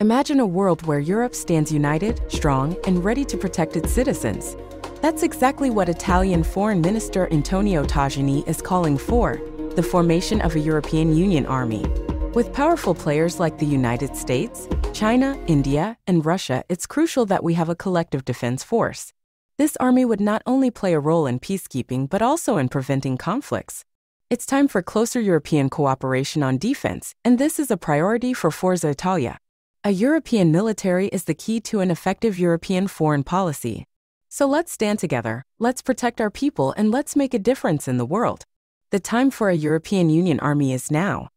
Imagine a world where Europe stands united, strong, and ready to protect its citizens. That's exactly what Italian Foreign Minister Antonio Tajani is calling for the formation of a European Union army. With powerful players like the United States, China, India, and Russia, it's crucial that we have a collective defense force. This army would not only play a role in peacekeeping but also in preventing conflicts. It's time for closer European cooperation on defense, and this is a priority for Forza Italia. A European military is the key to an effective European foreign policy. So let's stand together, let's protect our people, and let's make a difference in the world. The time for a European Union army is now.